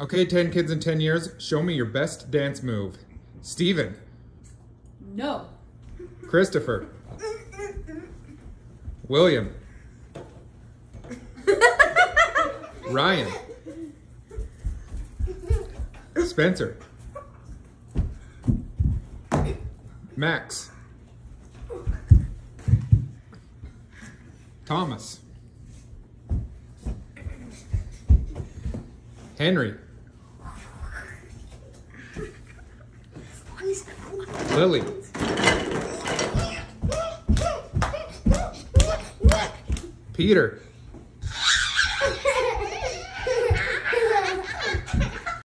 Okay, 10 kids in 10 years, show me your best dance move. Steven. No. Christopher. William. Ryan. Spencer. Max. Thomas. Henry. Lily. Peter.